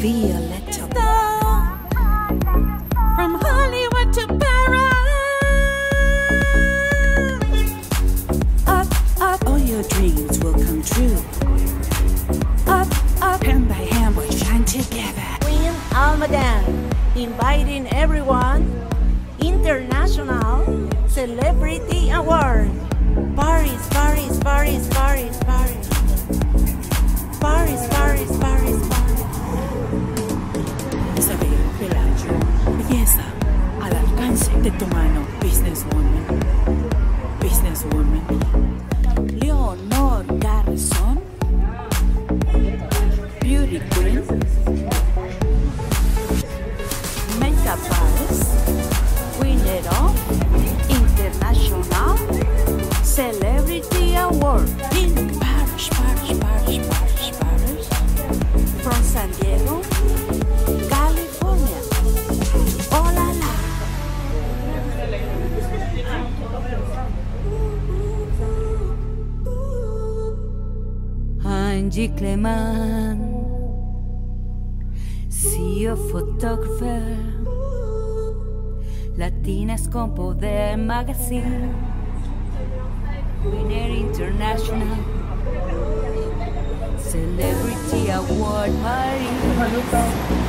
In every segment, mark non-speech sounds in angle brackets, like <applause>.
Violetta. From Hollywood to Paris. Up, up, all your dreams will come true. Up, up, hand by hand we shine together. Queen Almadan, inviting everyone, International Celebrity Award. Paris, Paris, Paris, Paris, Paris. Paris, Paris, Paris, de tu mano, businesswoman. Businesswoman. Leonor Garrison, beauty queen. Makeup artist, winner of International Celebrity Award Angie Clement, CEO photographer, Latinas con Poder Magazine, Winner International, Celebrity Award Party.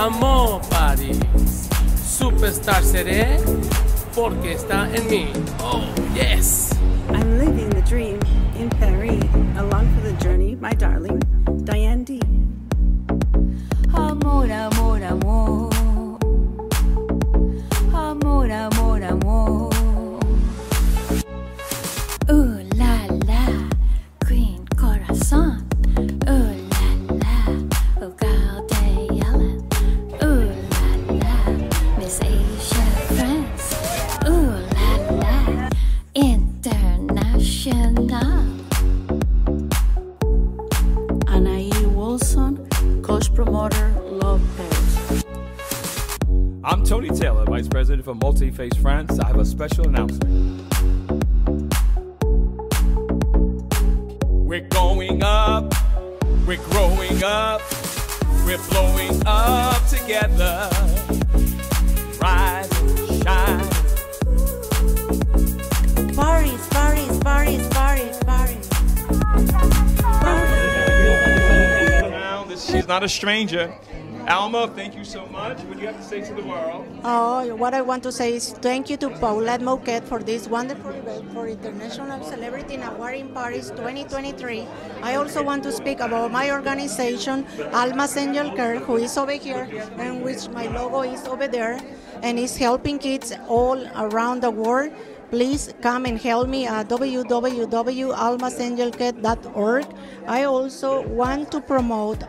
Amo Paris. Superstar seré porque está en mí. Oh yes. I'm living the dream stranger. Alma, thank you so much. What do you have to say to the world? Oh, what I want to say is thank you to Paulette Mouquet for this wonderful event for International Celebrity Award in Paris 2023. I also want to speak about my organization, Alma's Angel Care, who is over here and which my logo is over there and is helping kids all around the world. Please come and help me at www.almasangelcare.org. I also want to promote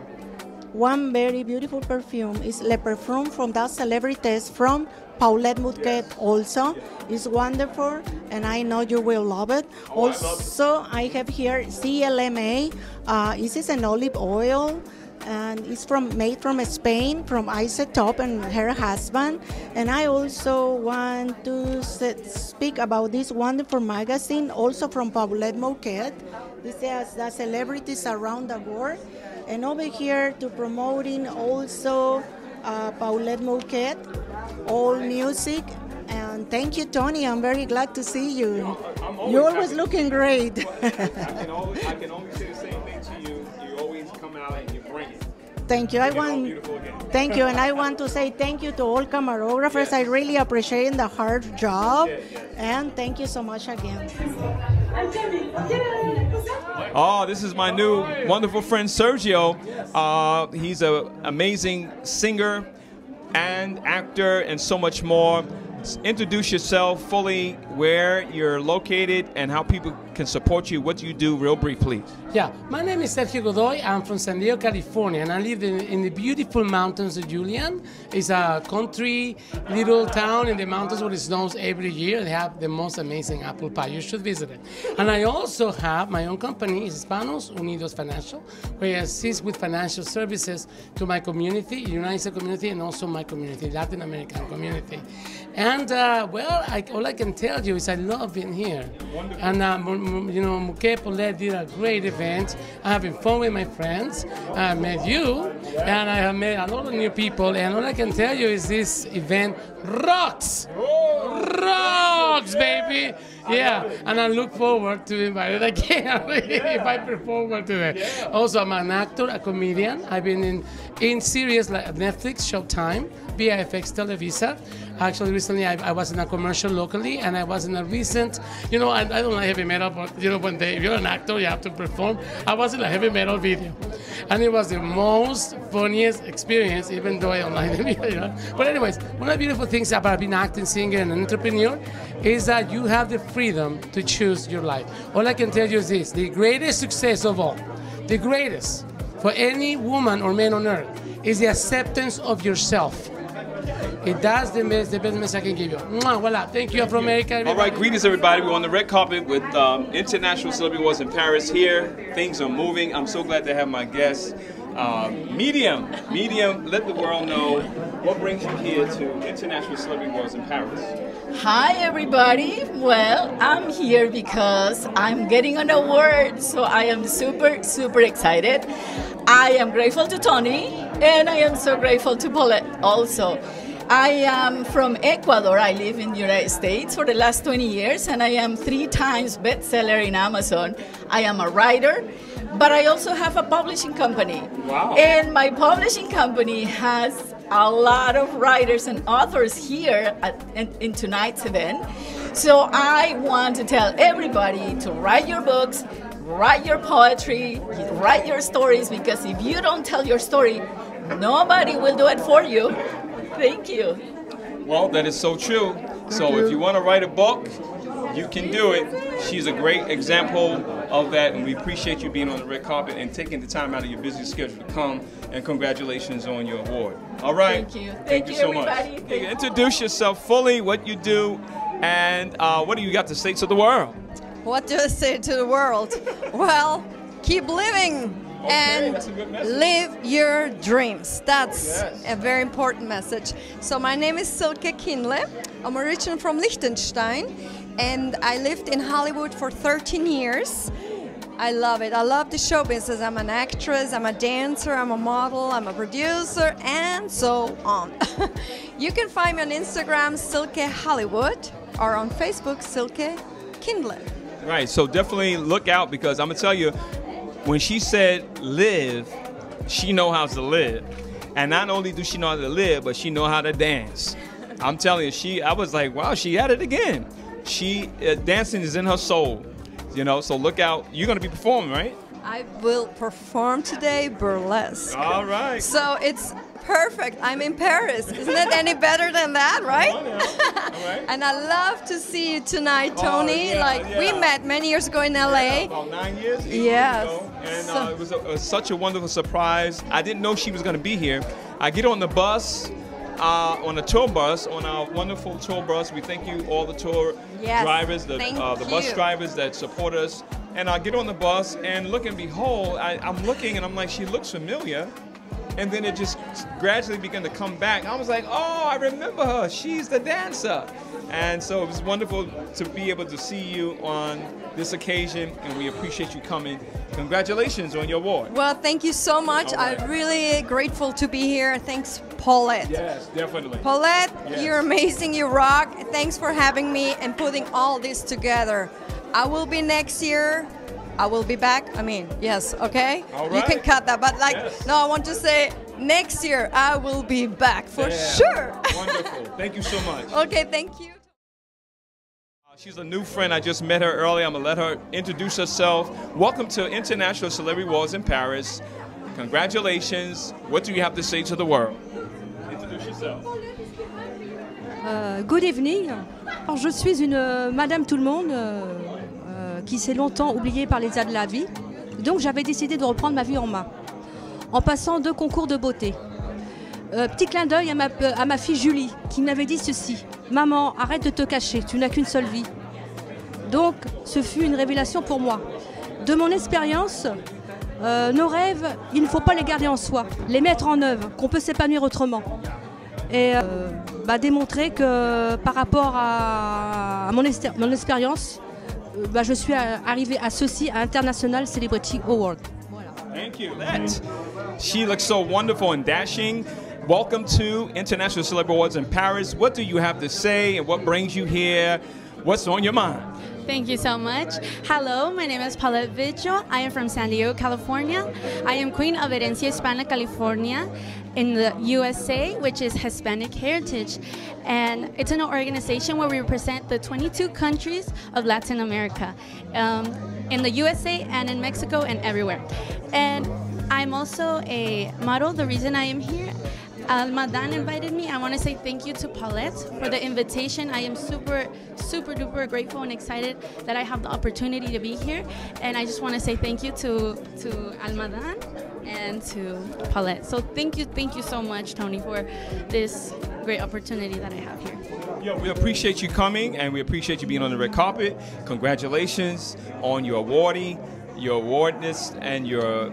one very beautiful perfume is Le Perfume from Das Celebrities from Paulette Mouquet also. It's wonderful and I know you will love it. also, I have here CLMA. Uh, this is an olive oil and it's from made from Spain from Isotop and her husband. And I also want to s- speak about this wonderful magazine, also from Paulette Mouquet. This is the celebrities around the world. And over here to promoting also uh, Paulette Mouquet, all music. And thank you, Tony. I'm very glad to see you. You're always looking great. I can always, I can only say the same thing to you. You always come out and you. Thank you. I want. Thank you, and I want to say thank you to all cameragraphers. I really appreciate the hard job, and thank you so much again. Oh, this is my new wonderful friend Sergio. Uh, he's an amazing singer and actor and so much more. introduce yourself fully, where you're located, and how people can support you. What do you do, real brief, please? Yeah, my name is Sergio Godoy. I'm from San Diego, California, and I live in, in the beautiful mountains of Julian. It's a country little town in the mountains where it snows every year. They have the most amazing apple pie. You should visit it. And I also have my own company, Hispanos Unidos Financial, where I assist with financial services to my community, United States community, and also my community, Latin American community. And uh, well, I, all I can tell you is I love being here. And uh, you know, Muke Polet did a great event. I'm having fun with my friends. I met you, and I have met a lot of new people. And all I can tell you is this event rocks, rocks, baby. Yeah, and I look forward to invited again if I perform well today. Also, I'm an actor, a comedian. I've been in in series like Netflix, Showtime, VFX, Televisa. Actually, recently I, I was in a commercial locally, and I was in a recent, you know, I, I don't like heavy metal, but you know, when they, if you're an actor, you have to perform. I was in a heavy metal video, and it was the most funniest experience, even though I the. You know? But anyways, one of the beautiful things about being an acting, singer, and an entrepreneur is that you have the freedom to choose your life. All I can tell you is this: the greatest success of all, the greatest for any woman or man on earth, is the acceptance of yourself. It does the best, the best message I can give you. Mwah, voila. Thank you, from America. All right, greetings everybody. We're on the red carpet with um, International Celebrity Awards in Paris. Here, things are moving. I'm so glad to have my guest, um, Medium. Medium, let the world know what brings you here to International Celebrity Awards in Paris. Hi, everybody. Well, I'm here because I'm getting an award, so I am super, super excited. I am grateful to Tony, and I am so grateful to Paulette also. I am from Ecuador. I live in the United States for the last 20 years, and I am three times bestseller in Amazon. I am a writer, but I also have a publishing company. Wow. And my publishing company has a lot of writers and authors here at, in, in tonight's event. So I want to tell everybody to write your books, write your poetry, write your stories, because if you don't tell your story, nobody will do it for you. Thank you. Well, that is so true. So if you want to write a book, you can do it. She's a great example of that, and we appreciate you being on the red carpet and taking the time out of your busy schedule to come. And congratulations on your award. All right. Thank you. Thank, Thank you you, so much. everybody. Hey, Thank you. Introduce yourself fully, what you do, and uh, what do you got to say to the world? What do I say to the world? well, keep living and that's a good message. live your dreams. That's Yes. a very important message. So my name is Silke Kinle. I'm originally from Liechtenstein and I lived in Hollywood for 13 years. I love it. I love the show business. I'm an actress, I'm a dancer, I'm a model, I'm a producer, and so on. <laughs> you can find me on Instagram, Silke Hollywood, or on Facebook, Silke Kindler. Right. So definitely look out because I'm gonna tell you, when she said live, she know how to live, and not only do she know how to live, but she know how to dance. I'm telling you, she. I was like, wow, she had it again. She uh, dancing is in her soul, you know. So look out. You're gonna be performing, right? I will perform today burlesque. All right. So it's perfect. I'm in Paris. Isn't it any better than that, right? <laughs> All right. And I love to see you tonight, Oh, Tony. yeah, like we met many years ago in LA. About nine years Yes. ago. And So- uh, it was a, a- such a wonderful surprise. I didn't know she was going to be here. I get on the bus, uh, on a tour bus, on our wonderful tour bus. We thank you, all the tour Yes, drivers, the, uh, the bus drivers that support us. And I get on the bus, and look and behold, I, I'm looking, and I'm like, she looks familiar. And then it just gradually began to come back. I was like, oh, I remember her. She's the dancer. And so it was wonderful to be able to see you on this occasion, and we appreciate you coming. Congratulations on your award. Well, thank you so much. Right. I'm really grateful to be here. Thanks, Paulette. Yes, definitely. Paulette, Yes. you're amazing. You rock. Thanks for having me and putting all this together. I will be next year. I will be back. I mean, yes, okay? All You can cut that. But, like, Yes. no, I want to say next year I will be back for Yeah. sure. <laughs> Wonderful. Thank you so much. okay, thank you. She's a new friend. I just met her earlier. I'm going to let her introduce herself. Welcome to International Celebrity Awards in Paris. Congratulations. What do you have to say to the world? Introduce yourself. Euh, good evening. Je suis une euh, Madame Tout le Monde euh, qui s'est longtemps oubliée par as de la vie. Donc j'avais décidé de reprendre ma vie en main en passant deux concours de beauté. Euh, petit clin d'œil à ma, euh, à ma fille Julie qui m'avait dit ceci Maman, arrête de te cacher, tu n'as qu'une seule vie. Donc ce fut une révélation pour moi. De mon expérience, euh, nos rêves, il ne faut pas les garder en soi, les mettre en œuvre, qu'on peut s'épanouir autrement. Et bah, démontrer que par rapport à, mon, expérience, bah, je suis arrivée à ceci, à International Celebrity Award. Thank you. That. She looks so wonderful and dashing. Welcome to International Celebrity Awards in Paris. What do you have to say and what brings you here? What's on your mind? Thank you so much. Hello, my name is Paulette Vigil. I am from San Diego, California. I am Queen of Herencia Hispana California in the USA, which is Hispanic Heritage. And it's an organization where we represent the 22 countries of Latin America um, in the USA and in Mexico and everywhere. And I'm also a model. The reason I am here, Almadan invited me. I want to say thank you to Paulette for the invitation. I am super, super duper grateful and excited that I have the opportunity to be here. And I just want to say thank you to, to Almadan and to Paulette. So thank you, thank you so much, Tony, for this great opportunity that I have here. Yeah, we appreciate you coming and we appreciate you being on the red carpet. Congratulations on your awardee, your awardness, and your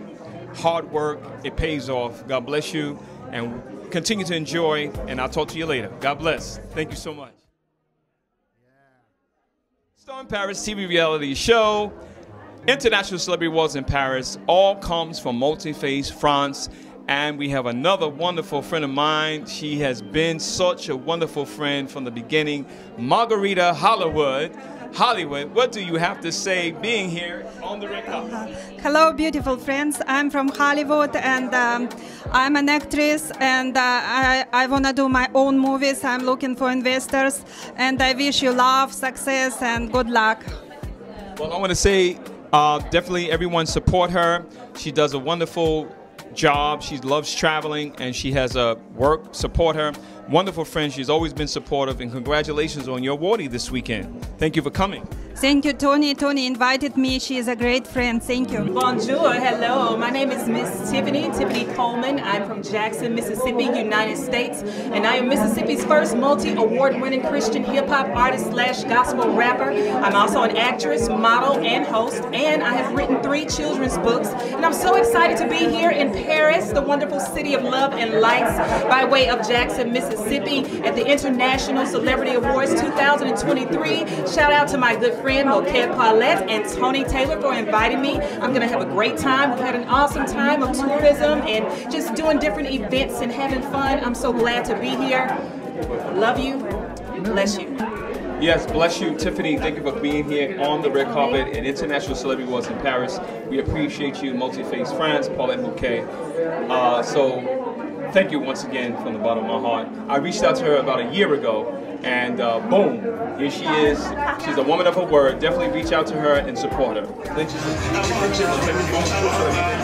hard work. It pays off. God bless you and continue to enjoy. And I'll talk to you later. God bless. Thank you so much. Star in Paris TV reality show. International Celebrity Awards in Paris. All comes from Multiface France. And we have another wonderful friend of mine. She has been such a wonderful friend from the beginning. Margarita Hollywood. Hollywood, what do you have to say being here on the red carpet? Hello, beautiful friends. I'm from Hollywood and um, I'm an actress and uh, I, I want to do my own movies. I'm looking for investors and I wish you love, success, and good luck. Well, I want to say uh, definitely everyone support her. She does a wonderful job. She loves traveling and she has a work. Support her. Wonderful friend. She's always been supportive. And congratulations on your awardee this weekend. Thank you for coming. Thank you, Tony. Tony invited me. She is a great friend. Thank you. Bonjour, hello. My name is Miss Tiffany, Tiffany Coleman. I'm from Jackson, Mississippi, United States, and I am Mississippi's first multi-award winning Christian hip-hop artist slash gospel rapper. I'm also an actress, model, and host, and I have written three children's books. And I'm so excited to be here in Paris, the wonderful city of love and lights, by way of Jackson, Mississippi, at the International Celebrity Awards 2023. Shout out to my good friend Mouquet Paulette and Tony Taylor for inviting me. I'm going to have a great time. We've had an awesome time of tourism and just doing different events and having fun. I'm so glad to be here. Love you. Bless you. Yes, bless you, Tiffany. Thank you for being here on the red carpet at International Celebrity Awards in Paris. We appreciate you, Multiface France, Paulette Bouquet. Uh, so, thank you once again from the bottom of my heart. I reached out to her about a year ago, and uh, boom, here she is. She's a woman of her word. Definitely reach out to her and support her.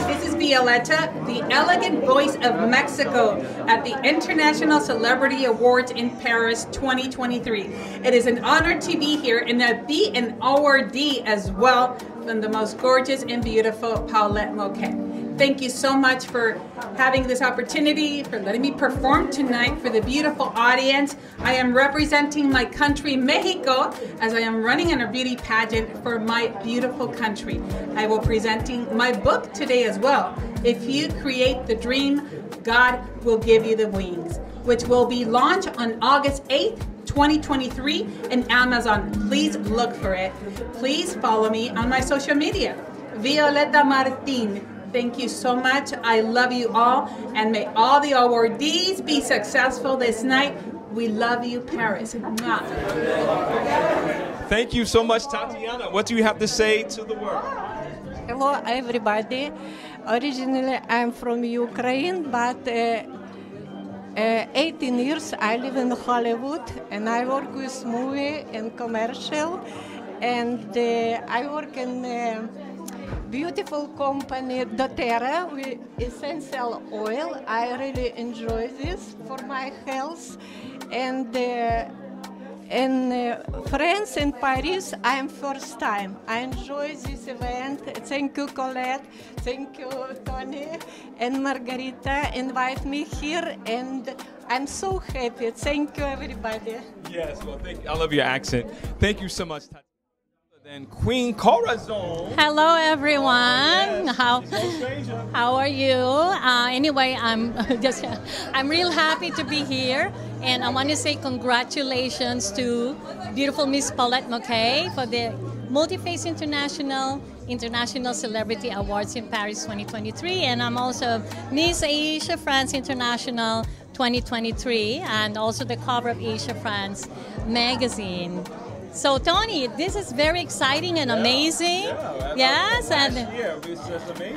This is Violetta, the elegant voice of Mexico at the International Celebrity Awards in Paris 2023. It is an honor to be here and to be an awardee as well from the most gorgeous and beautiful Paulette Mouquet. Thank you so much for having this opportunity, for letting me perform tonight for the beautiful audience. I am representing my country, Mexico, as I am running in a beauty pageant for my beautiful country. I will presenting my book today as well. If you create the dream, God will give you the wings, which will be launched on August 8th. 2023 in Amazon. Please look for it. Please follow me on my social media. Violeta Martin. Thank you so much. I love you all. And may all the awardees be successful this night. We love you, Paris. Thank you so much, Tatiana. What do you have to say to the world? Hello, everybody. Originally, I'm from Ukraine, but uh, uh, 18 years I live in Hollywood and I work with movie and commercial. And uh, I work in a beautiful company, doTERRA, with essential oil. I really enjoy this for my health. and uh, in uh, France and Paris, I'm first time. I enjoy this event. Thank you, Colette. Thank you, Tony and Margarita. Invite me here, and I'm so happy. Thank you, everybody. Yes, well, thank you. I love your accent. Thank you so much. Then Queen Corazon. Hello, everyone. How how are you? Uh, anyway, I'm <laughs> just I'm real happy to be here, and I want to say congratulations to beautiful Miss Paulette McKay for the Multiface International International Celebrity Awards in Paris 2023, and I'm also Miss Asia France International 2023, and also the cover of Asia France magazine. So Tony, this is very exciting and amazing. yes, and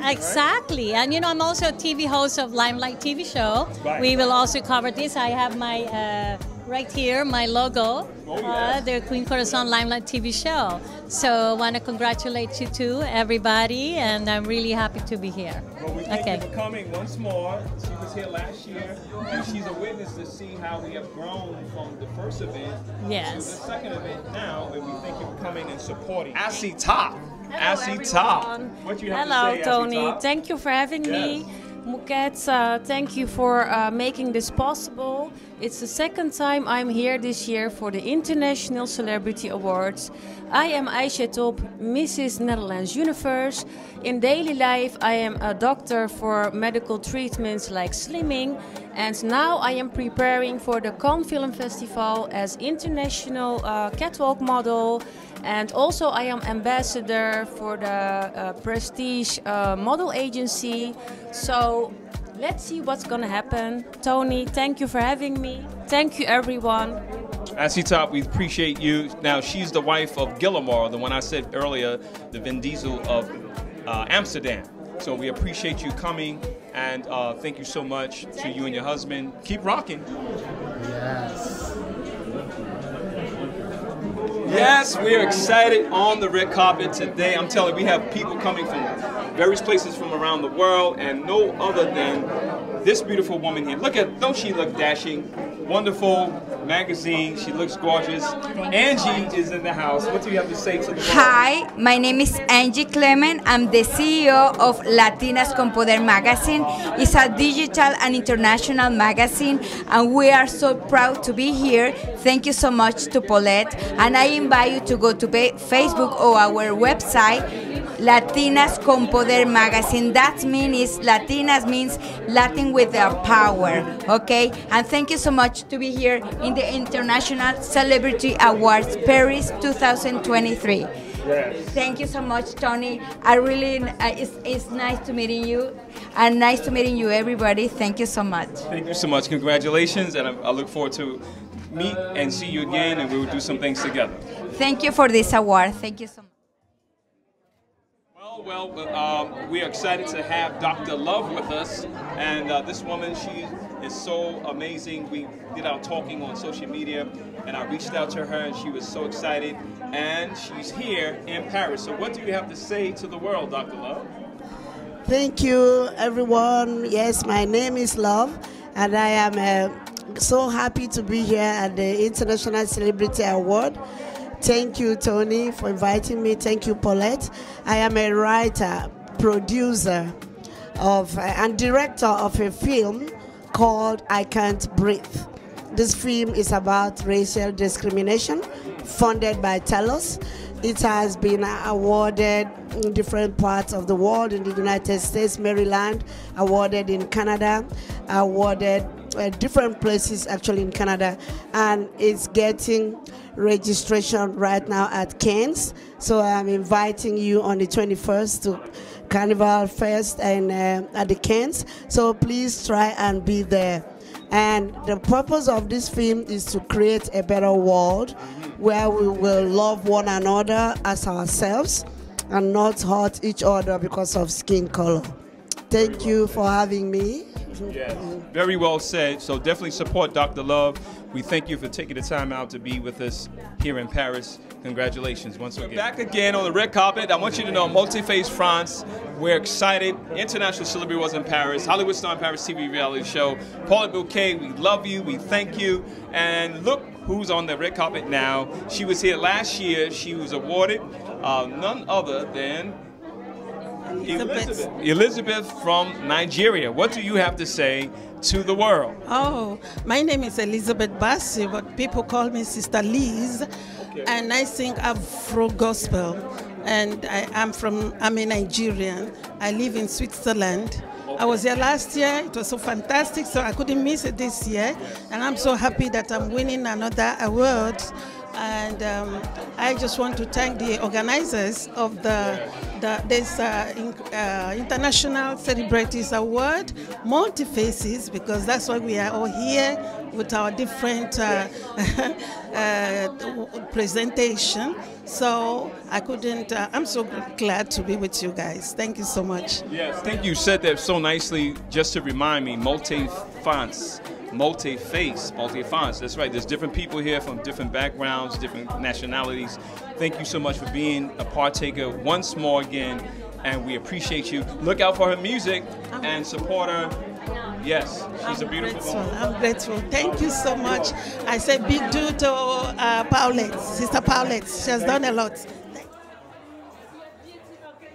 exactly. And you know, I'm also a TV host of Limelight TV show. Right. We will also cover this. I have my uh, right here my logo, uh, the Queen Corazon Limelight TV show. So I want to congratulate you too, everybody, and I'm really happy to be here. Well, we thank Okay. you for coming once more. She was here last year, and she's a witness to see how we have grown from the first event Yes. to the second event now, and we thank you for coming and supporting. Assy Top. Assy Top. What you have Hello, to say, Tony. Assy Top? Thank you for having me. Muket, uh, thank you for uh, making this possible. It's the second time I'm here this year for the International Celebrity Awards. I am Aisha Top, Mrs. Netherlands Universe. In daily life, I am a doctor for medical treatments like slimming, and now I am preparing for the Cannes Film Festival as international uh, catwalk model. And also, I am ambassador for the uh, Prestige uh, Model Agency. So, let's see what's gonna happen. Tony, thank you for having me. Thank you, everyone. Assy Top, we appreciate you. Now, she's the wife of Gillamore, the one I said earlier, the Vin Diesel of uh, Amsterdam. So we appreciate you coming, and uh, thank you so much to you and your husband. Keep rocking. Yes. Yes, we are excited on the red carpet today. I'm telling you, we have people coming from various places from around the world, and no other than this beautiful woman here. Look at, don't she look dashing? Wonderful magazine. She looks gorgeous. Angie is in the house. What do you have to say to the? Hi, my name is Angie Clement. I'm the CEO of Latinas con Poder magazine. It's a digital and international magazine, and we are so proud to be here. Thank you so much to Paulette, and I invite you to go to Facebook or our website, Latinas con Poder magazine. That means Latinas means Latin with their power. Okay, and thank you so much to be here in the International Celebrity Awards Paris 2023. Thank you so much, Tony. I really, uh, it's, it's nice to meeting you, and nice to meeting you, everybody. Thank you so much. Thank you so much. Congratulations, and I, I look forward to meet and see you again, and we will do some things together. Thank you for this award. Thank you so much. Well, well, um, we are excited to have Dr. Love with us, and uh, this woman, she is so amazing. We did our talking on social media, and I reached out to her, and she was so excited, and she's here in Paris. So, what do you have to say to the world, Dr. Love? Thank you, everyone. Yes, my name is Love, and I am uh, so happy to be here at the International Celebrity Award. Thank you, Tony, for inviting me. Thank you, Paulette. I am a writer, producer, of uh, and director of a film called I Can't Breathe. This film is about racial discrimination, funded by Telos. It has been awarded in different parts of the world, in the United States, Maryland, awarded in Canada, awarded uh, different places actually in Canada, and it's getting registration right now at Cannes. So I'm inviting you on the 21st to Carnival Fest and uh, at the Cannes. So please try and be there. And the purpose of this film is to create a better world where we will love one another as ourselves and not hurt each other because of skin color. Thank you for having me. Yes. Very well said. So definitely support Dr. Love. We thank you for taking the time out to be with us here in Paris. Congratulations once again. Back again on the red carpet. I want you to know Multiface France. We're excited. International Celebrity was in Paris. Hollywood Star in Paris TV reality show. Paulette Bouquet, we love you. We thank you. And look who's on the red carpet now. She was here last year. She was awarded uh, none other than Elizabeth. Elizabeth from Nigeria. What do you have to say to the world? Oh, my name is Elizabeth Bassi, but people call me Sister Liz, and I sing Afro gospel. And I am from, I'm a Nigerian. I live in Switzerland. I was here last year. It was so fantastic, so I couldn't miss it this year. And I'm so happy that I'm winning another award. And um, I just want to thank the organizers of the, the this uh, in, uh, International Celebrities Award, Multi Faces, because that's why we are all here with our different uh, <laughs> uh, presentation. So I couldn't, uh, I'm so glad to be with you guys. Thank you so much. Yes, I think you said that so nicely just to remind me, multi-fonts, multi-face, multi-fonts. That's right, there's different people here from different backgrounds, different nationalities. Thank you so much for being a partaker once more again, and we appreciate you. Look out for her music and support her. Yes, she's a beautiful grateful. woman. I'm grateful. Thank you so much. I say big do to uh, Paulette, Sister Paulette. She has done a lot.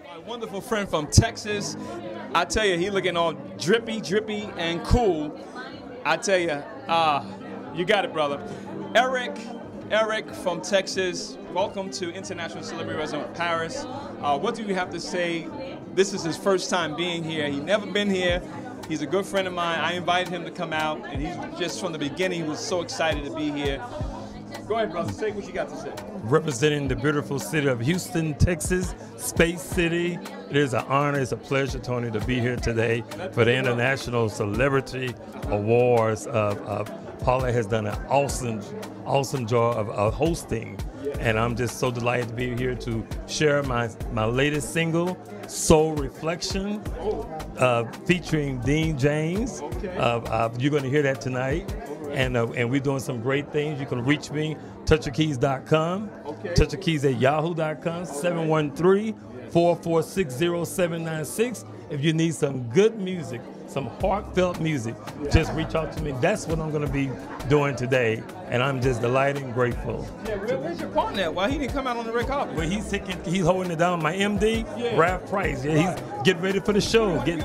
My wonderful friend from Texas. I tell you, he looking all drippy, drippy, and cool. I tell you, ah, you got it, brother. Eric, Eric from Texas. Welcome to International Celebrity Resident Paris. Uh, what do you have to say? This is his first time being here. He never been here. He's a good friend of mine. I invited him to come out, and he's just from the beginning. He was so excited to be here. Go ahead, brother. Say what you got to say. representing the beautiful city of Houston, Texas, Space City. It is an honor, it's a pleasure, Tony, to be here today for the International Celebrity Awards. Uh, uh, Paula has done an awesome, awesome job of, of hosting, and I'm just so delighted to be here to share my, my latest single, Soul Reflection, uh, featuring Dean James. Uh, uh, you're going to hear that tonight. And, uh, and we're doing some great things. You can reach me, toucherkeys.com, toucherkeys at yahoo.com, 713 446 0796. If you need some good music, some heartfelt music, just reach out to me. That's what I'm going to be doing today. And I'm just delighted and grateful. Yeah, where- where's your partner? at? Why he didn't come out on the red carpet? Well, he's taking, he's holding it down. My MD, Yeah. Ralph Price. Yeah, he's getting ready for the show. Get,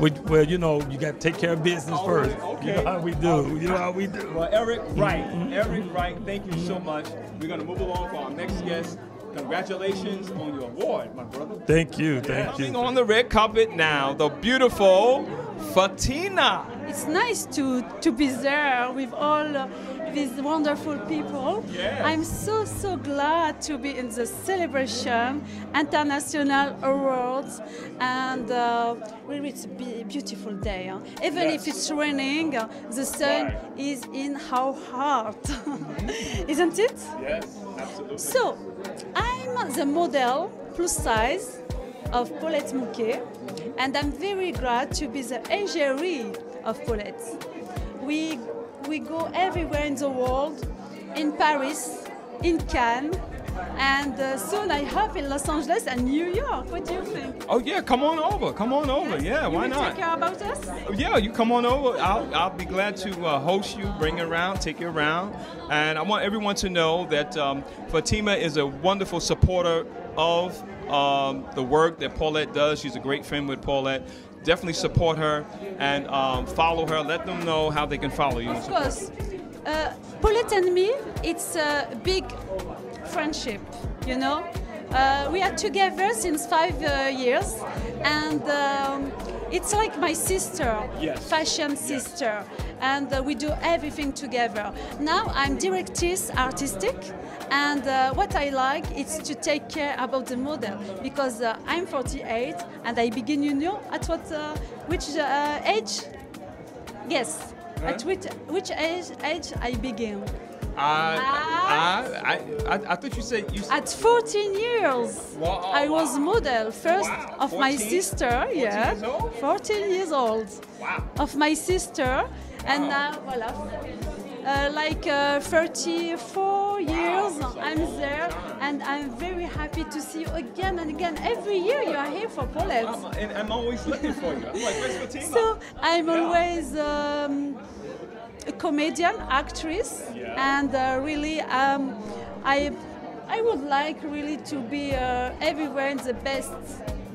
we, well, you know, you got to take care of business first. You know how we do. You know how we do. Well, Eric Wright, Mm-hmm. Eric Wright, thank you so much. We're going to move along for our next guest. Congratulations on your award, my brother. Thank you. Thank Coming you. on the red carpet now, the beautiful Fatima. It's nice to, to be there with all uh, these wonderful people. Yes. I'm so, so glad to be in the celebration, International Awards, and uh, really it's a beautiful day. huh? Even if it's raining, uh, the sun is in our heart. <laughs> Isn't it? Yes, absolutely. So, I'm the model plus size of Paulette Mouquet, and I'm very glad to be the égérie of Paulette. We, we go everywhere in the world, in Paris, in Cannes, and uh, soon I hope in Los Angeles and New York. What do you think? Oh yeah, come on over. Come on over. Yeah, you why not? take care about us? Yeah, you come on over. I'll, I'll be glad to uh, host you, bring you around, take you around. And I want everyone to know that um, Fatima is a wonderful supporter of um, the work that Paulette does. She's a great friend with Paulette. Definitely support her and um, follow her. Let them know how they can follow you. Of course. Uh, Paulette and me, it's a big friendship, you know. Uh, we are together since five uh, years, and um, it's like my sister, Yes. fashion sister, and uh, we do everything together. Now I'm directrice artistic, and uh, what I like is to take care about the model because uh, I'm 48 and I begin, you know, at what, uh, which uh, age? Yes. At which which age age I begin? I, I, I, I thought you said you. Said At 14 years, I was model first of my 14? sister. Yeah, years old? 14 years old. Of my sister, and now voila. Uh, like uh, 34 years, I'm there, and I'm very happy to see you again and again. Every year you are here for Poland. I'm, and I'm always looking for you. I'm like, where's Fatima? So I'm Yeah. always um, a comedian, actress, and uh, really um, I I would like really to be uh, everywhere in the best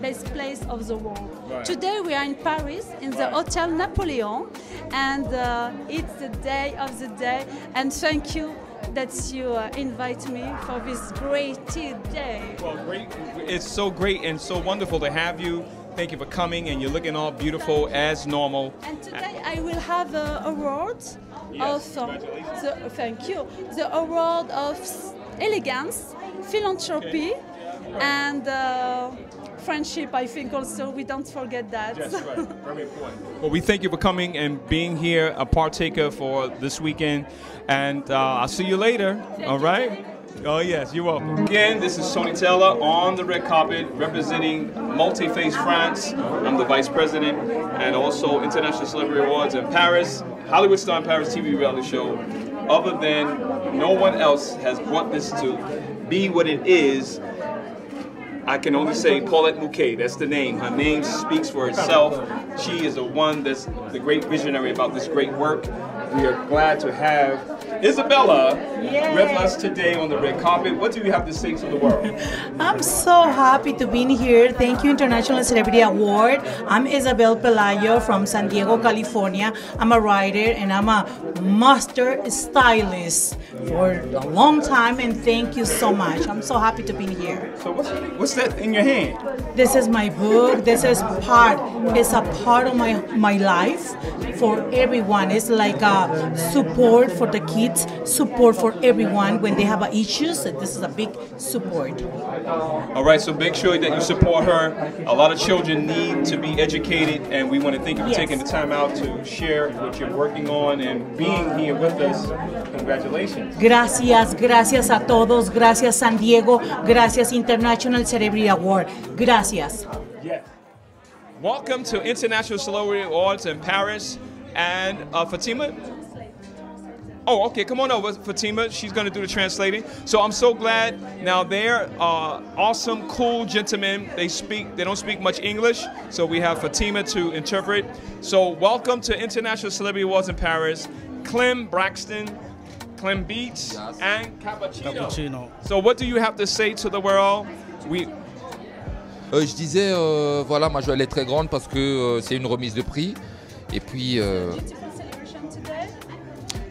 best place of the world. Right. Today we are in Paris in the Hotel Napoleon, and uh, it's the day of the day. And thank you that you uh, invite me for this great day. Well, great. It's so great and so wonderful to have you. Thank you for coming, and you're looking all beautiful as normal. And today I will have an award Yes, of the, thank you the award of elegance, philanthropy, and uh, friendship. I think also we don't forget that. Yes, right. <laughs> Very important. Well, we thank you for coming and being here, a partaker for this weekend. And uh, I'll see you later. all right? Oh, yes, you're welcome. Again, this is Tony Taylor on the red carpet representing Multiface France. I'm the vice president and also International Celebrity Awards in Paris, Hollywood Star in Paris TV reality show. Other than no one else has brought this to be what it is I can only say Paulette Mouquet. That's the name. Her name speaks for itself. She is the one that's the great visionary about this great work. We are glad to have Isabella with us today on the red carpet. What do you have to say to the world? I'm so happy to be here. Thank you, International Celebrity Award. I'm Isabel Pelayo from San Diego, California. I'm a writer and I'm a master stylist for a long time. And thank you so much. I'm so happy to be here. So what's, what's that in your hand? This is my book. This is part. It's a part of my my life for everyone. It's like a support for the kids, support for everyone when they have issues. This is a big support. All right, so make sure that you support her. A lot of children need to be educated, and we want to thank you for Yes. taking the time out to share what you're working on and being here with us. Congratulations. Gracias, gracias a todos, gracias San Diego, gracias International Celebrity Award, gracias. Yeah. Welcome to International Celebrity Awards in Paris. And uh, Fatima? Oh, okay, come on over, Fatima. She's going to do the translating. So I'm so glad. Now, they're uh, awesome, cool gentlemen. They speak, they don't speak much English, so we have Fatima to interpret. So, welcome to International Celebrity Awards in Paris. Clem Braxton, Clem Beats, and Cappuccino. Cappuccino. So, what do you have to say to the world? We, Euh, je disais, euh, voilà, ma joie elle est très grande parce que euh, c'est une remise de prix. Et puis euh,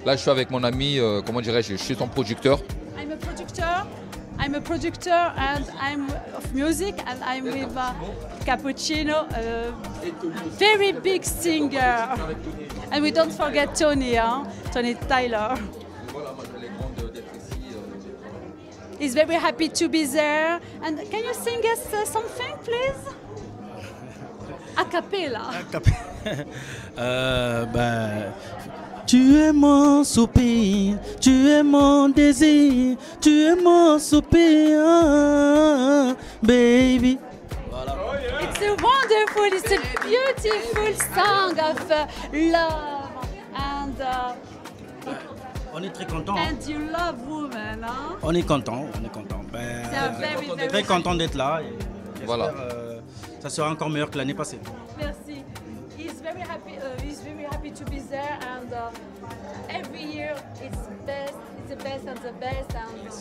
là, je suis avec mon ami, euh, comment dirais-je, je suis son producteur. I'm a producer. I'm a producer and I'm of music and I'm with uh, Cappuccino, a very big singer. And we don't forget Tony, huh? Tony Tyler. He's very happy to be there. And can you sing us uh, something, please? <laughs> A cappella. <laughs> Euh, ben, tu es mon soupir, tu es mon désir, tu es mon soupir, baby. It's a wonderful, it's a beautiful song of uh, love and uh, On est très content. and you love women, huh? On est content, on est content. Ben, C'est un very, very très content d'être là. et Voilà. euh, ça sera encore meilleur que l'année passée. Merci. He's very happy. Uh, he's very happy to be there, and uh, every year it's best. It's the best and the best, and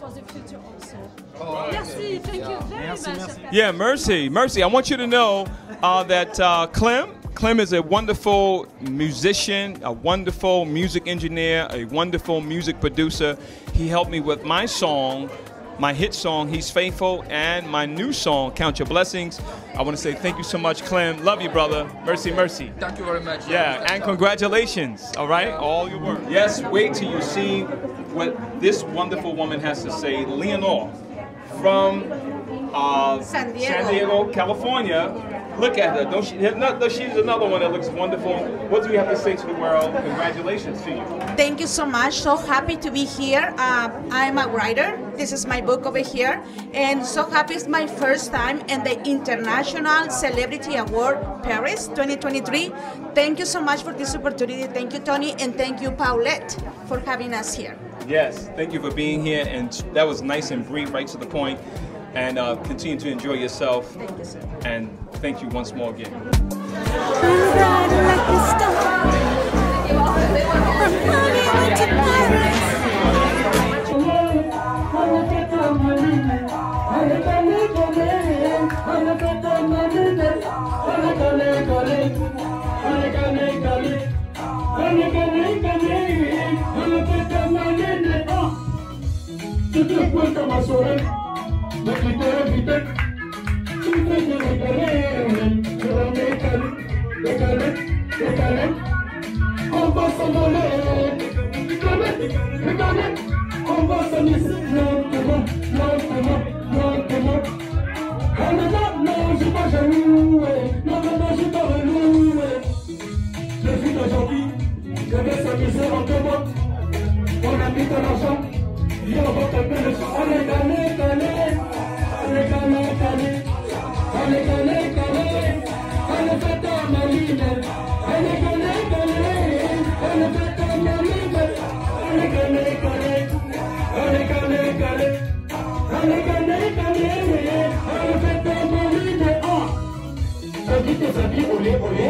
for the future also. Merci. Thank you very much. Yeah, Mercy, Mercy. I want you to know uh, that uh, Clem, Clem is a wonderful musician, a wonderful music engineer, a wonderful music producer. He helped me with my song, my hit song, He's Faithful, and my new song, Count Your Blessings. I want to say thank you so much, Clem. Love you, brother. Mercy, mercy. Thank you very much. Yeah, and congratulations, all right? All your work. Yes, wait till you see what this wonderful woman has to say. Leonore from uh, San Diego. San Diego, California. Look at her. Don't she, no, no, she's another one that looks wonderful. What do we have to say to the world? Congratulations to you. Thank you so much. So happy to be here. Uh, I'm a writer. This is my book over here. And so happy it's my first time in the International Celebrity Award Paris 2023. Thank you so much for this opportunity. Thank you, Tony. And thank you, Paulette, for having us here. Yes, thank you for being here. And that was nice and brief, right to the point. And uh, continue to enjoy yourself. Thank you, sir. And thank you once more again. On va s'amuser lentement, lentement, lentement. non, je suis pas non, je suis pas relou. Je vis d'aujourd'hui, je mets. On a mis ton argent, et on va te mettre le. On est calé, calé, on est calé, calé, on est on est fait en maline, on est calé, calé, on est fait en maline, on est on est dit tes amis, olé, olé,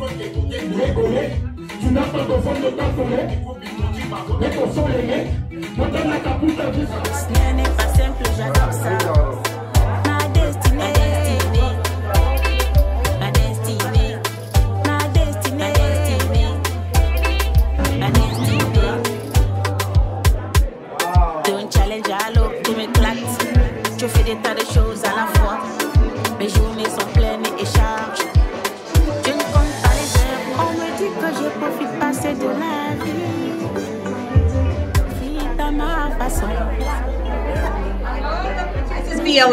olé, olé, tu n'as pas de fond de ta forêt, mais ton son est né, maintenant la capoute à Ce n'est pas simple, j'adore ça. Ah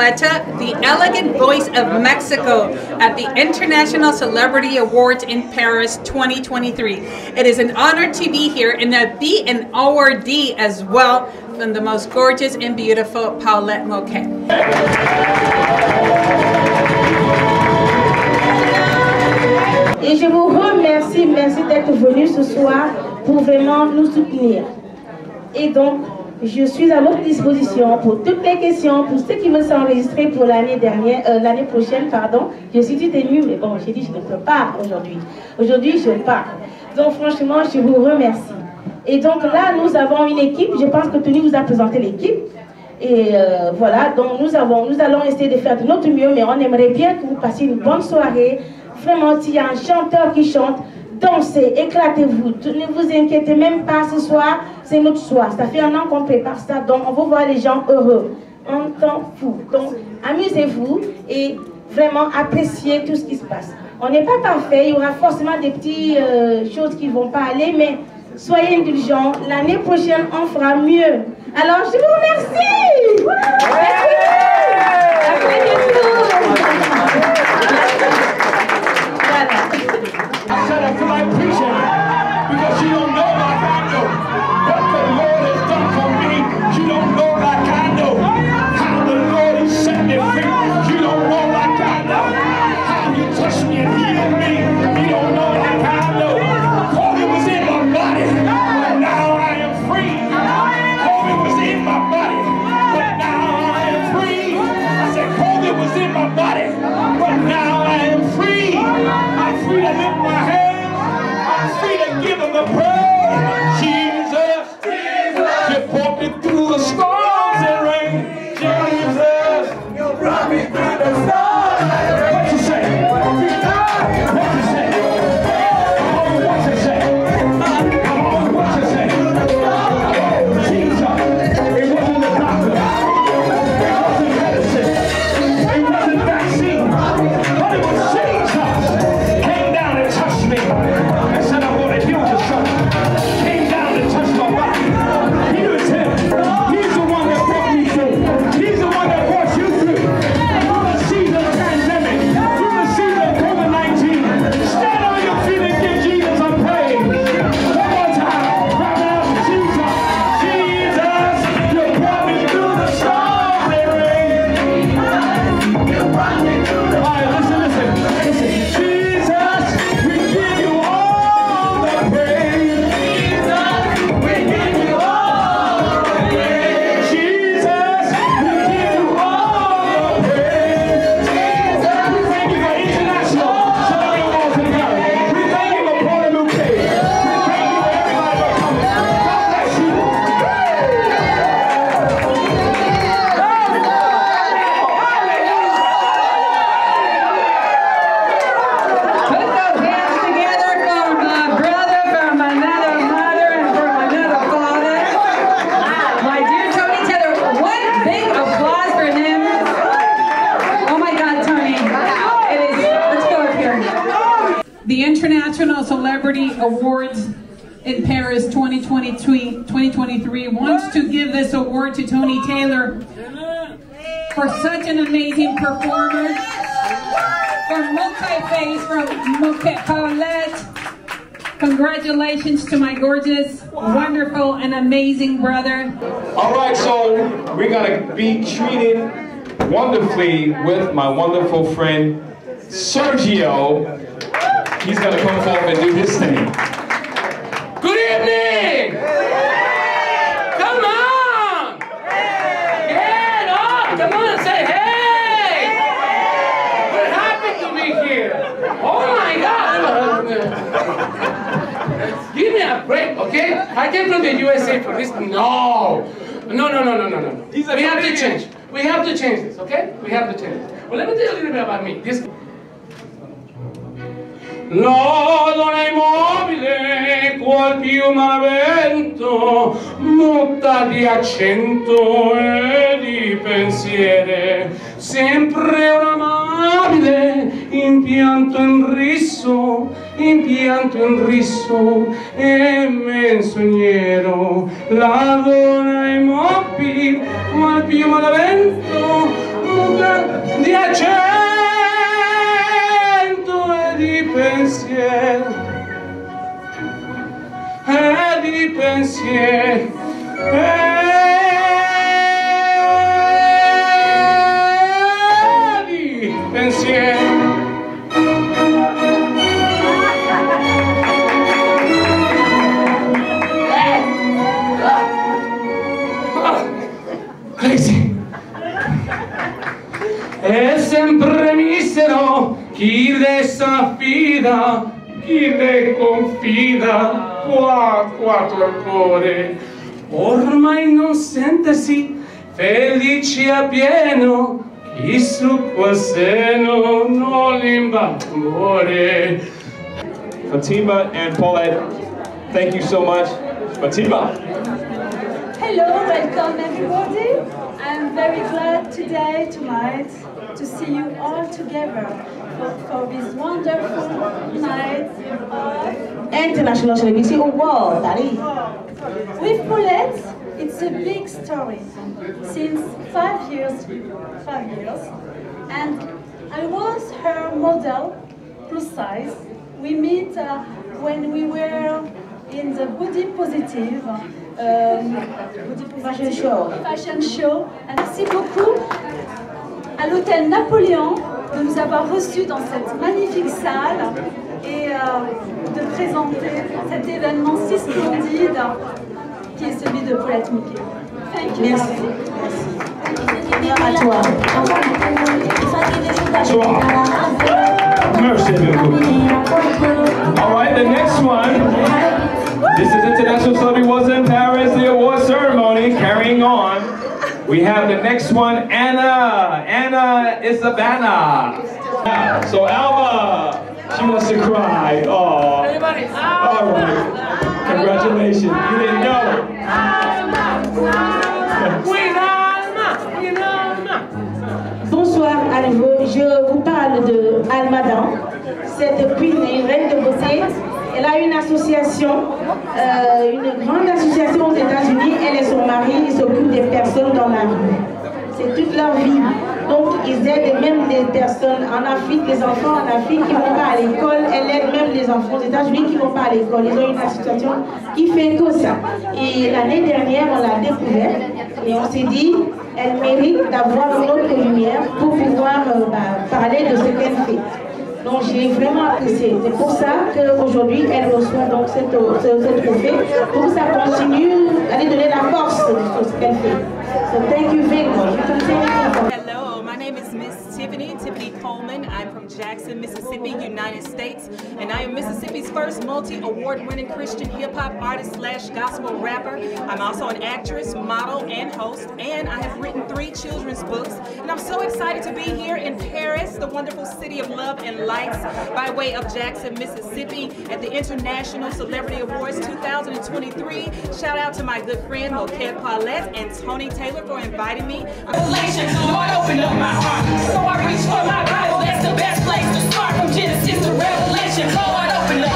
This the elegant voice of Mexico at the International Celebrity Awards in Paris 2023. It is an honor to be here and to be an awardee as well from the most gorgeous and beautiful Paulette Mouquet. Et je vous remercie, merci d'être venu ce soir pour vraiment nous soutenir. Et donc, je suis à votre disposition pour toutes les questions, pour ceux qui veulent s'enregistrer pour l'année dernière, euh, l'année prochaine, pardon. Je suis tout mais bon, j'ai dit je ne peux pas aujourd'hui. Aujourd'hui, je pars. Donc, franchement, je vous remercie. Et donc là, nous avons une équipe. Je pense que Tony vous a présenté l'équipe. Et euh, voilà, donc nous, avons, nous allons essayer de faire de notre mieux, mais on aimerait bien que vous passiez une bonne soirée. Vraiment, s'il y a un chanteur qui chante, dansez, éclatez-vous. Ne vous inquiétez même pas ce soir, c'est notre soir. Ça fait un an qu'on prépare ça, donc on va voir les gens heureux. Un temps fou. Donc amusez-vous et vraiment appréciez tout ce qui se passe. On n'est pas parfait, il y aura forcément des petites euh, choses qui ne vont pas aller, mais soyez indulgents. L'année prochaine, on fera mieux. Alors, je vous remercie. Merci. Be treated wonderfully with my wonderful friend Sergio. He's gonna come forward and do his thing. About me. This donna immobile, qual piuma vento, muta di accento e di pensiere, sempre un amabile, impianto in riso, impianto in riso e menzognero. Donna immobile, qual piuma vento, muta di accento pensier. Et di pensier. E sempre misero chi dessa s'affida, chi le confida, qua quattro al cuore. Ormai non sentesi felici a pieno, chi su quel seno non l'imbattore. Fatima and Paulette, thank you so much. Fatima. Hello, welcome everybody. I'm very glad today, tonight, to see you all together for, this wonderful night of International Celebrity Award, Paris. With Paulette, it's a big story. Since five years, five years, and I was her model, plus size. We meet uh, when we were in the Body Positive um, Fashion show. Fashion show. And merci beaucoup à l'hôtel Napoléon de nous avoir reçus dans cette magnifique salle et euh, de présenter cet événement si splendide qui est celui de Paulette Mouquet. Thank you. Merci. À toi. Merci beaucoup. All right, the next one. This is International Celebrity Awards in Paris, the award ceremony carrying on. We have the next one, Anna. Anna Isabana. So Alba, she wants to cry. Oh. All right. Congratulations. You didn't know. Bonsoir à nouveau. Je vous parle de Almadan. Cette queen une reine de beauté. Elle a une association, euh, une grande association aux États-Unis. Elle et son mari, s'occupent des personnes dans la rue. C'est toute leur vie. Donc, ils aident même des personnes en Afrique, des enfants en Afrique qui ne vont pas à l'école. Elle aide même les enfants aux États-Unis qui ne vont pas à l'école. Ils ont une association qui fait que ça. Et l'année dernière, on l'a découvert et on s'est dit, elle mérite d'avoir une autre lumière pour pouvoir euh, bah, parler de ce qu'elle fait. Donc j'ai vraiment apprécié. C'est pour ça qu'aujourd'hui, elle reçoit donc cette, ce, ce trophée pour que ça continue à lui donner la force de ce qu'elle fait. So thank you very much. Hello, my name is Miss Tiffany, Tiffany Coleman. I'm from Jackson, Mississippi, United States, and I am Mississippi's first multi-award winning Christian hip hop artist slash gospel rapper. I'm also an actress, model, and host, and I have written three children's books. And I'm so excited to be here in Paris, the wonderful city of love and lights, by way of Jackson, Mississippi, at the International Celebrity Awards 2023. Shout out to my good friend Mouquet Paulette and Tony Taylor for inviting me. Revelation, Lord, open up my heart. So I reach for my Bible, that's the best place to start from Genesis to Revelation. Lord, open up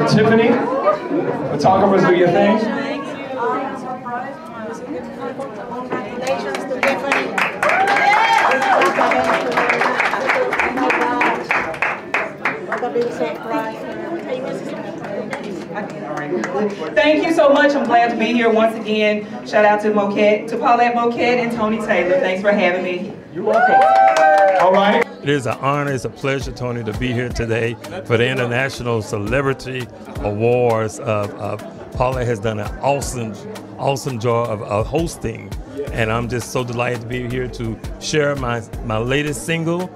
to Tiffany. Photographers, do your thing. Thank you so much. I'm glad to be here once again. Shout out to Mouquet, to Paulette Mouquet and Tony Taylor. Thanks for having me. You're welcome. All right. It is an honor, it's a pleasure, Tony, to be here today for the International Celebrity Awards. Uh, uh, Paula has done an awesome, awesome job of, of hosting, and I'm just so delighted to be here to share my, my latest single.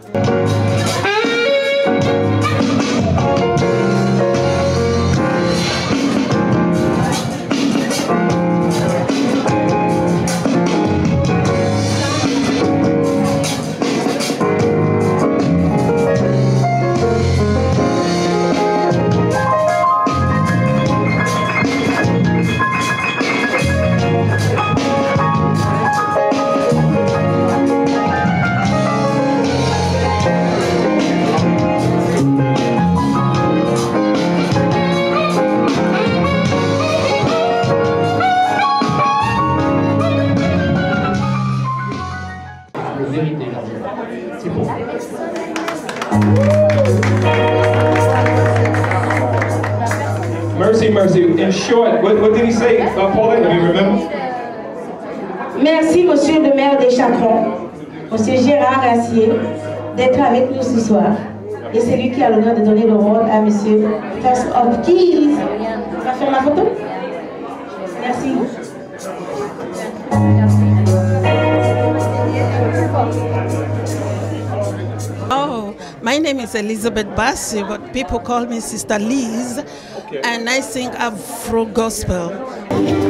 Mercy, mercy. In short, what, what did he say, uh, Paulette? Do you remember? Merci, monsieur le maire des Chatrons, monsieur Gérard Rassier, d'être avec nous ce soir. Et c'est lui qui a l'honneur de donner le rôle à monsieur First of Keys. Tu vas faire ma photo? My name is Elizabeth Bassi, but people call me Sister Liz, and I sing Afro gospel.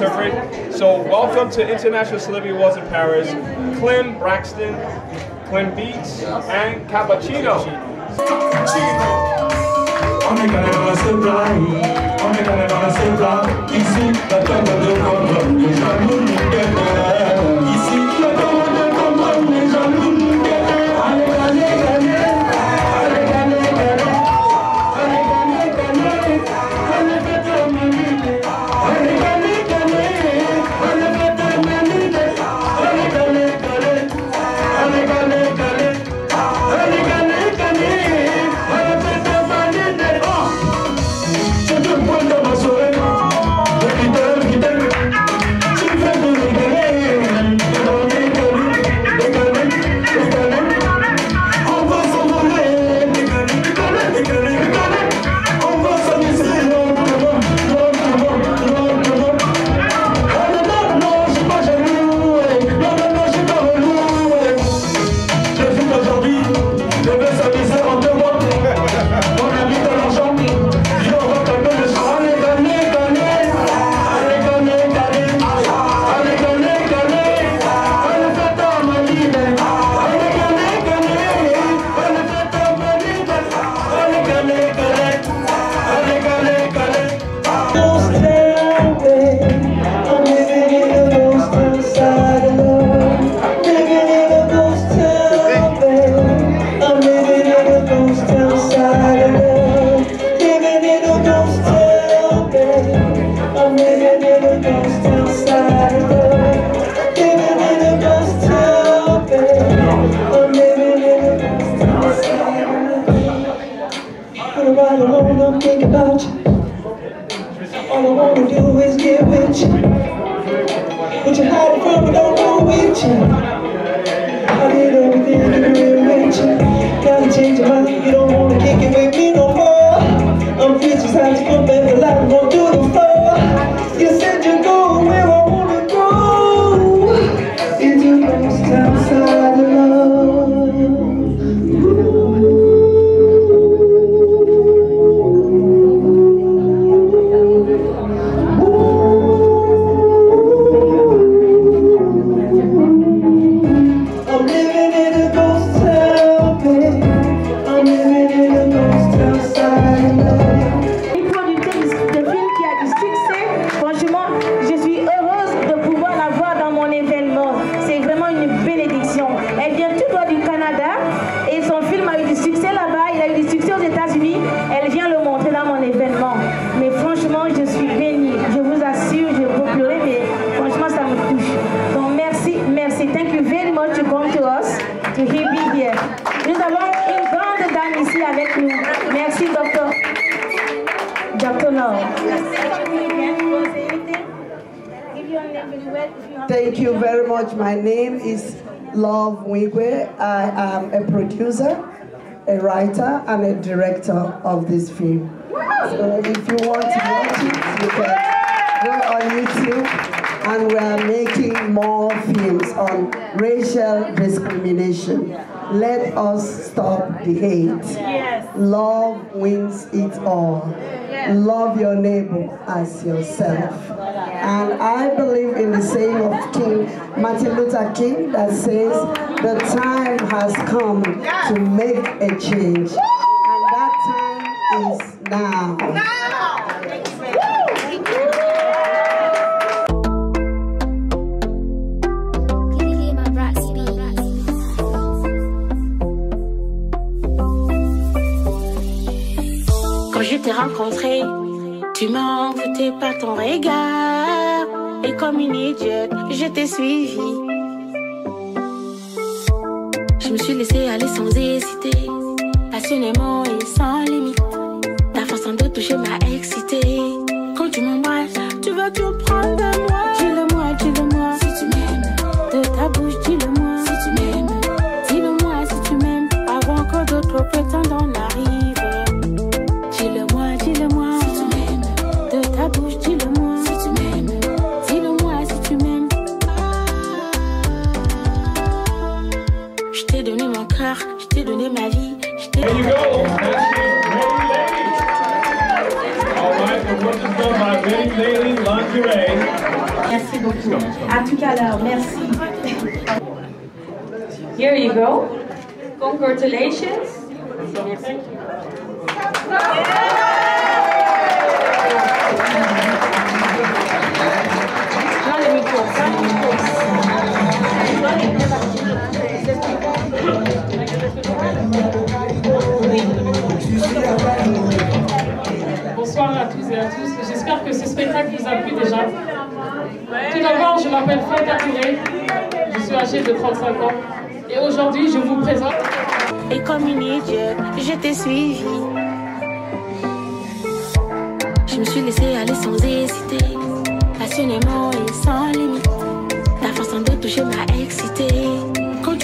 interpret. So welcome to International Celebrity Awards in Paris, Clem Braxton, Clem Beats, and Cappuccino. Cappuccino. of this film. So if you want to watch it, you can go on YouTube and we are making more films on racial discrimination. Let us stop the hate. Love wins it all. Love your neighbor as yourself. And I believe in the saying of King Martin Luther King that says, the time has come to make a change. Quand je t'ai rencontré, tu m'as envoûté par ton regard. Et comme une idiote, je t'ai suivi. Je me suis laissée aller sans hésiter, passionnément et sans limite ton dos touché m'a excité. Quand tu m'embrasses, tu vas tout prendre de moi. Dis-le-moi, dis-le-moi si tu m'aimes. De ta bouche, dis-le-moi si tu m'aimes. Dis-le-moi si tu m'aimes. Avant que d'autres prétendent en. Merci beaucoup. À tout à l'heure. Merci. Here you go. Congratulations. Bonsoir à tous et à tous. J'espère que ce spectacle vous a plu déjà. Tout d'abord, je m'appelle Fanta Touré. Je suis âgée de 35 ans. Et aujourd'hui, je vous présente. Et comme une idiote, je t'ai suivi. Je me suis laissé aller sans hésiter, passionnément et sans limite. Ta façon de toucher m'a excité. Quand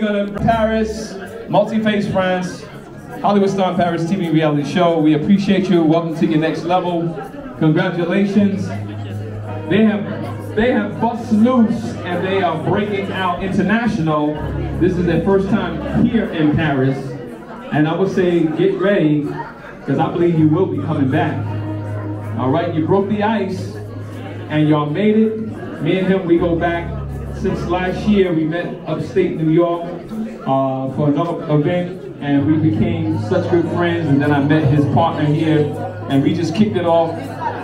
now we're gonna Paris, Multi-Face France, Hollywood Star Paris TV reality show. We appreciate you. Welcome to your next level. Congratulations. They have they have bust loose and they are breaking out international. This is their first time here in Paris. And I would say get ready, because I believe you will be coming back. All right, you broke the ice and y'all made it. Me and him, we go back since last year. We met upstate New York uh, for another event, and we became such good friends. And then I met his partner here, and we just kicked it off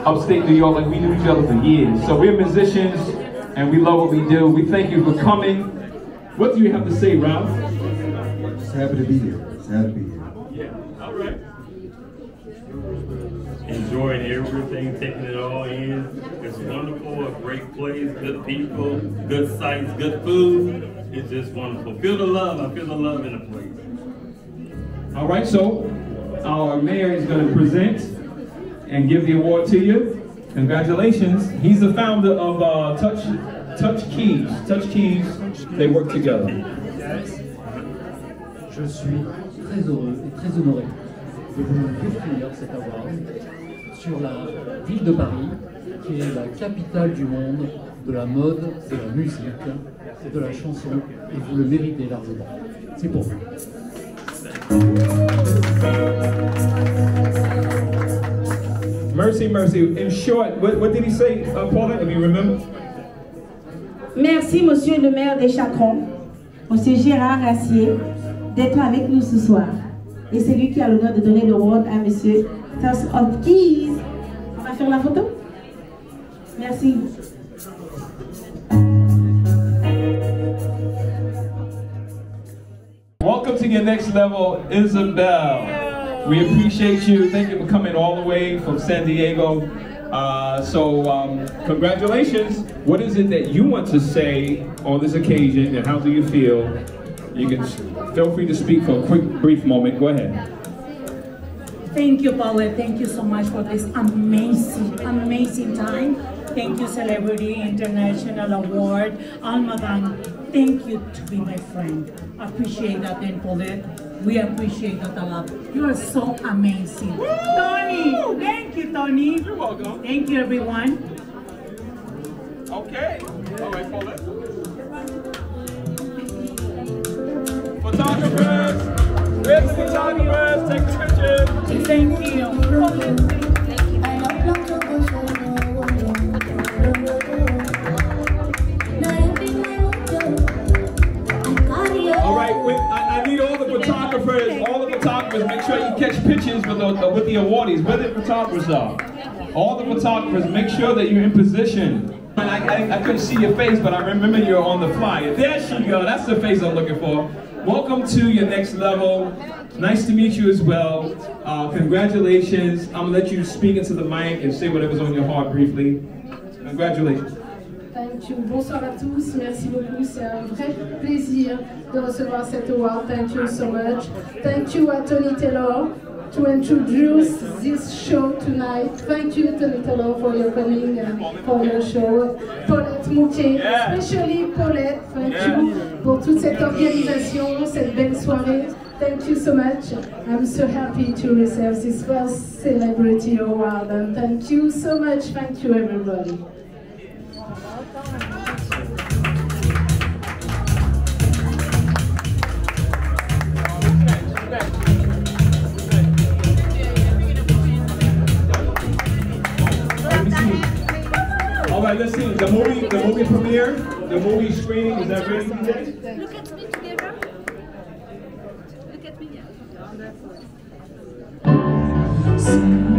upstate New York like we knew each other for years. So we're musicians, and we love what we do. We thank you for coming. What do you have to say, Ralph? Just happy to be here. Just happy to be here. Yeah, all right. enjoying everything, taking it all in. It's wonderful, a great place, good people, good sights, good food. It's just wonderful. Feel the love. I feel the love in the place. All right, so our mayor is going to present and give the award to you. Congratulations. He's the founder of uh, Touch Touch Keys. Touch Keys, they work together. Je suis très heureux et très honoré de vous offrir cet award sur la ville de Paris, qui est la capitale du monde de la mode, de la musique et de la chanson, et vous le méritez largement. C'est pour vous. Mercy, mercy. In short, what, what did he say, uh, Paula, if you remember? Merci, monsieur le maire des Chacrons, monsieur Gérard Rassier, d'être avec nous ce soir. Et c'est lui qui a l'honneur de donner le rôle à monsieur of Keys. On va faire la photo? Merci. Welcome to your next level, Isabel. We appreciate you. Thank you for coming all the way from San Diego. Uh, so, um, congratulations. What is it that you want to say on this occasion, and how do you feel? You can feel free to speak for a quick, brief moment. Go ahead. Thank you, Paula. Thank you so much for this amazing, amazing time. Thank you, Celebrity International Award. Almagan, thank you to be my friend. I appreciate that, and Paulette, we appreciate that a lot. You are so amazing. Tony, thank you, Tony. You're welcome. Thank you, everyone. Okay. All right, Paulette. Photographers, the photographers? Take pictures. Thank you. Catch pictures with the, with the awardees, where the photographers are. All the photographers, make sure that you're in position. And I, I, I couldn't see your face, but I remember you're on the flyer. There she go, that's the face I'm looking for. Welcome to your next level. Nice to meet you as well. Uh, congratulations. I'm gonna let you speak into the mic and say whatever's on your heart briefly. Congratulations. Bonsoir à tous. Merci beaucoup. C'est un vrai plaisir de recevoir cet award. Thank you so much. Thank you à Tony Taylor to introduce this show tonight. Thank you, Tony Tolo, for your coming and for your show. Paulette Mouquet, especially Paulette, thank you pour toute cette organisation, cette belle soirée. Thank you so much. I'm so happy to receive this first celebrity award and thank you so much. Thank you, everybody. All right, let's see. The movie, the movie premiere, the movie screening, is that ready, DJ? Look at me together. Look at me. Sing